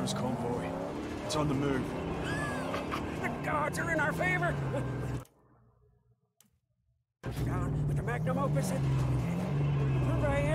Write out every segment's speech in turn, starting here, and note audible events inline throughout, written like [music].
Dimrim's convoy. It's on the move. The gods are in our favor! Down with the magnum opus and... Prevail!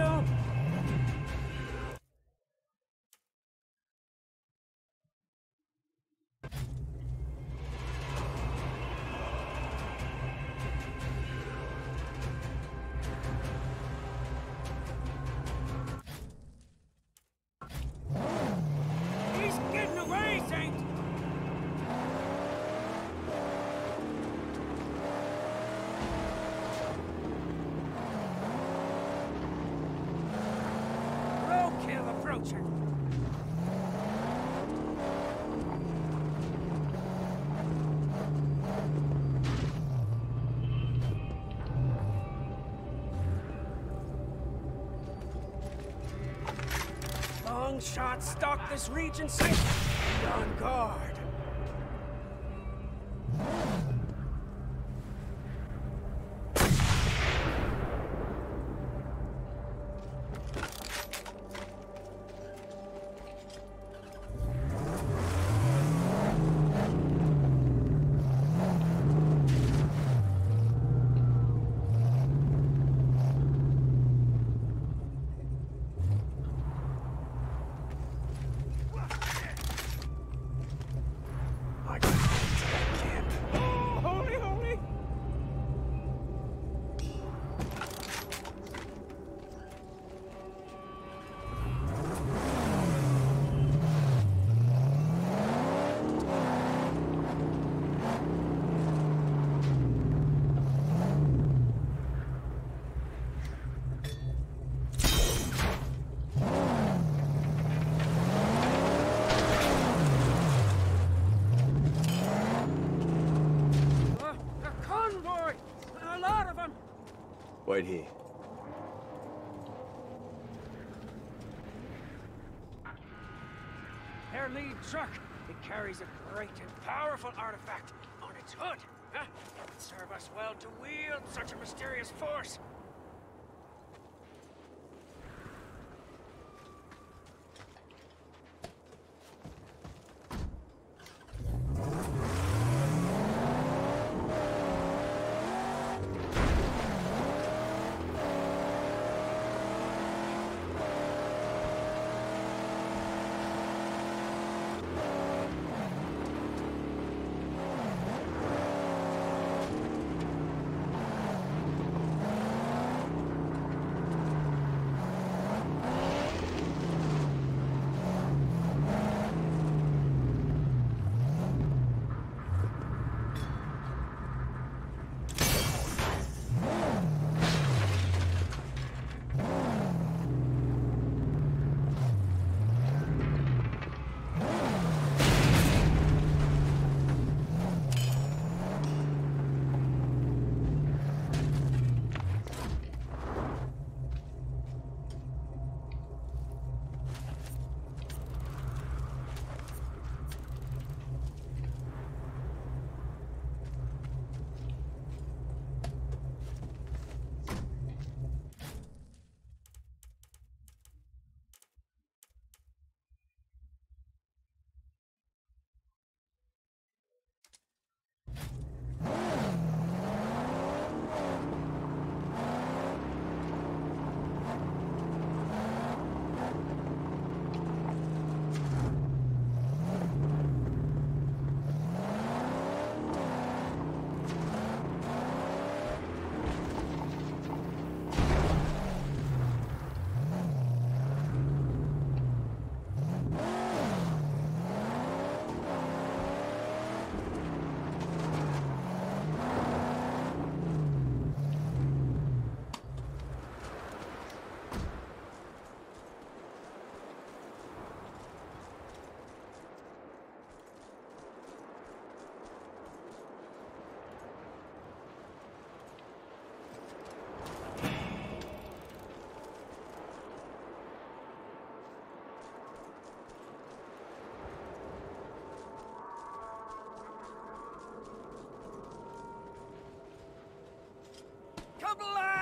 Long shots stalk this region! Be on guard! I gotta get to that camp. Oh, holy, holy! Uh, a convoy! A lot of them! Wait here. Their lead truck. It carries a great and powerful artifact on its hood. Huh? It would serve us well to wield such a mysterious force.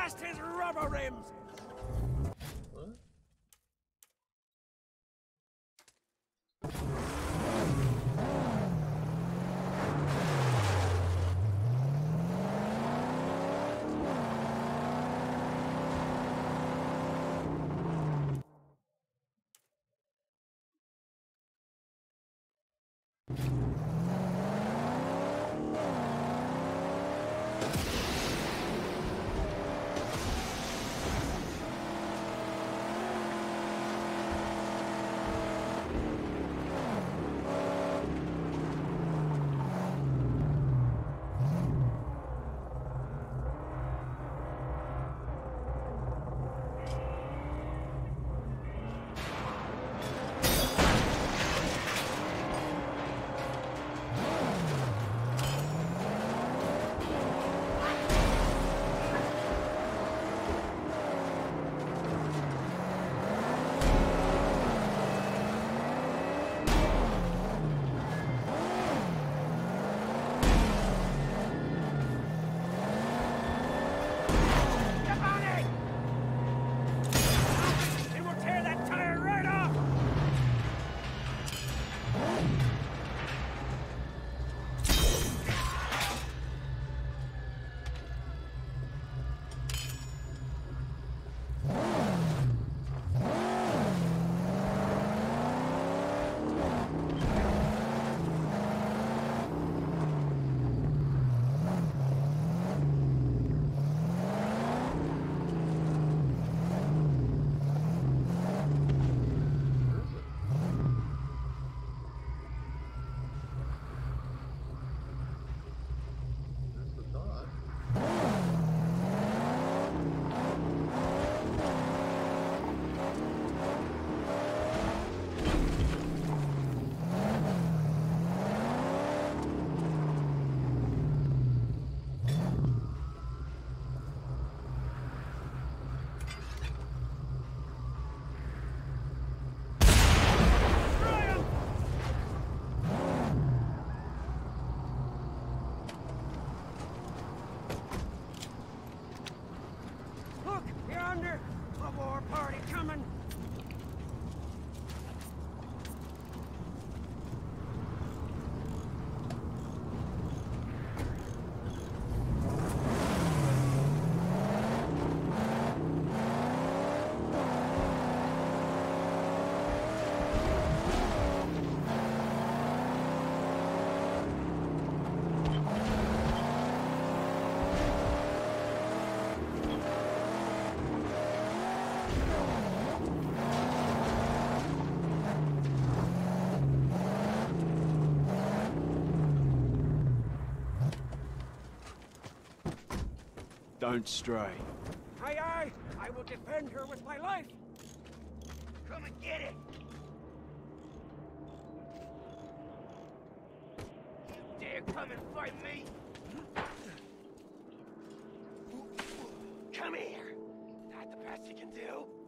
Blast his rubber rims! Don't stray. Aye, aye! I will defend her with my life! Come and get it! You dare come and fight me? Come here! That the best you can? Do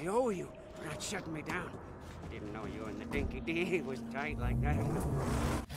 I owe you for not shutting me down. I didn't know you and the Dinky D was tight like that.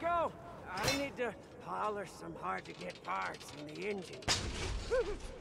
Go! I need to polish some hard-to-get parts in the engine. [laughs]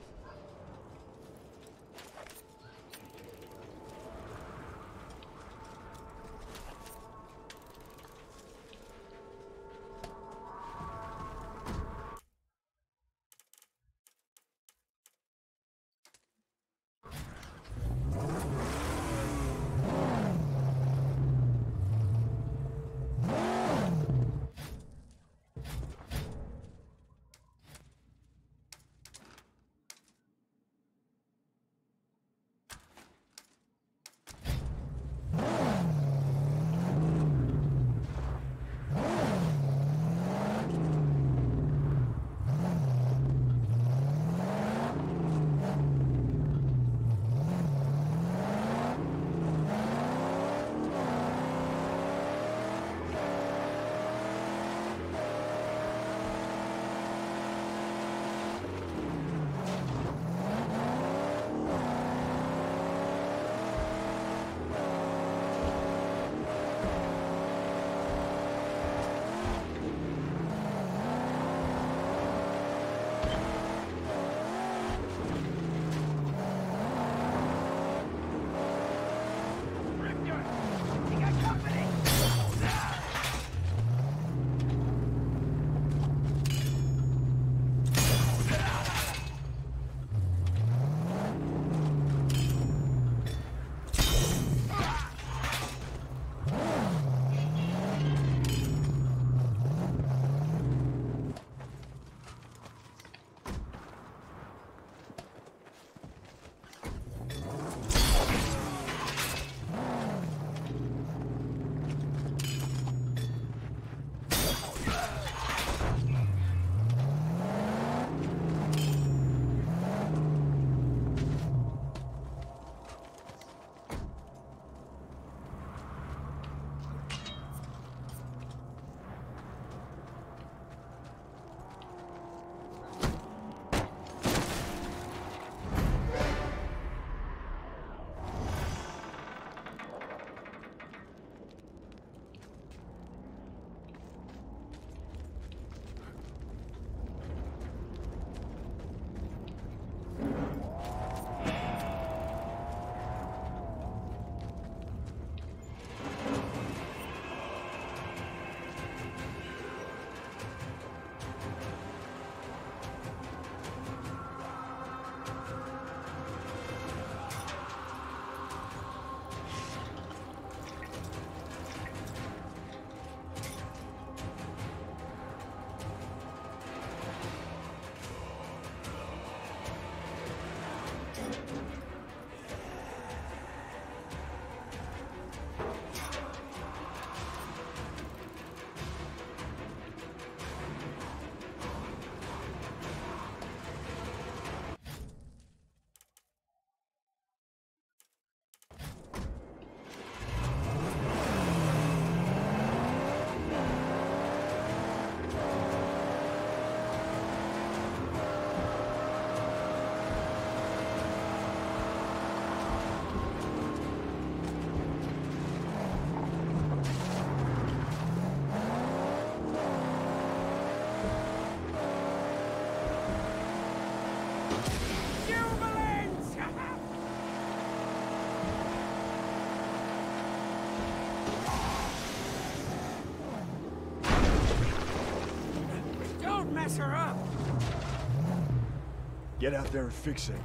Get out there and fix it.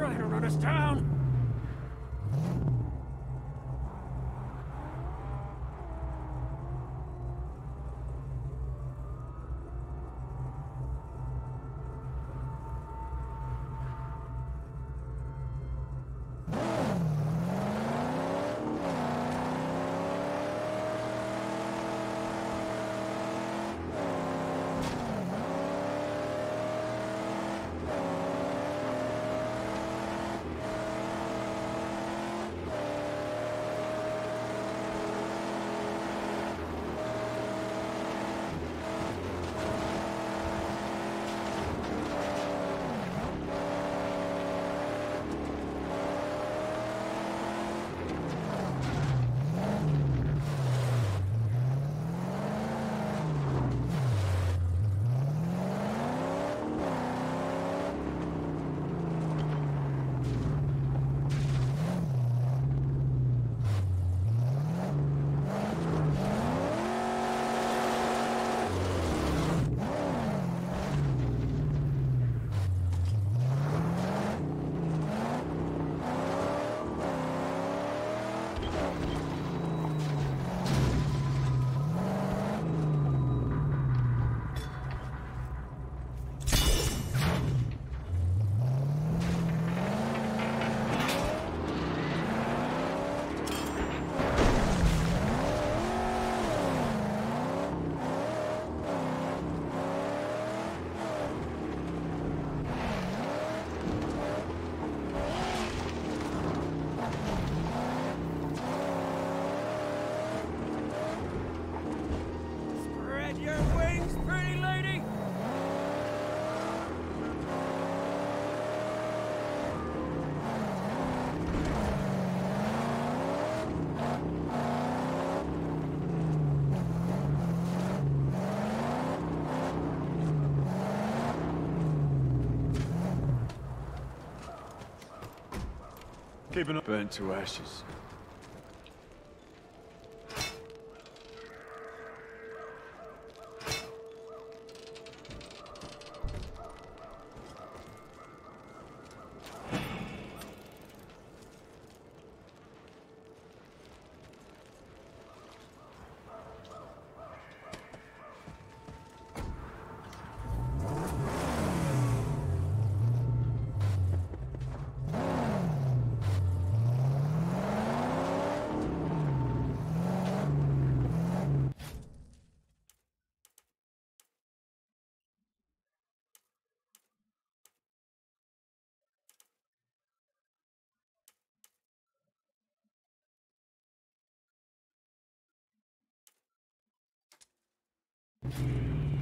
Trying to run us down. Spread Keeping it burnt to ashes. Pipe ain't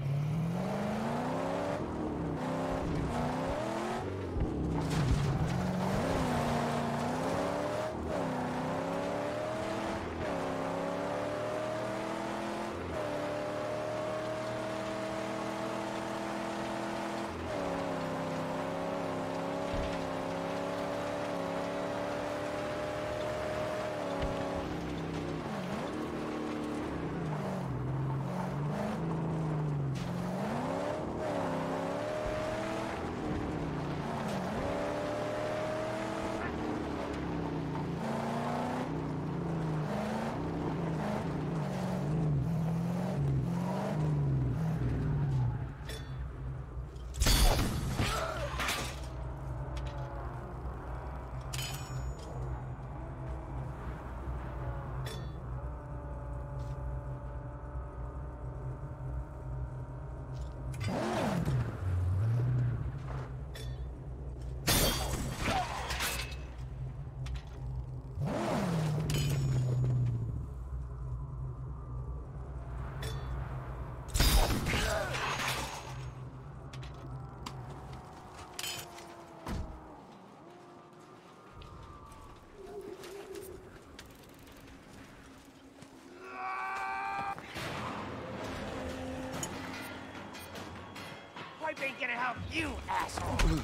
gonna help you, asshole!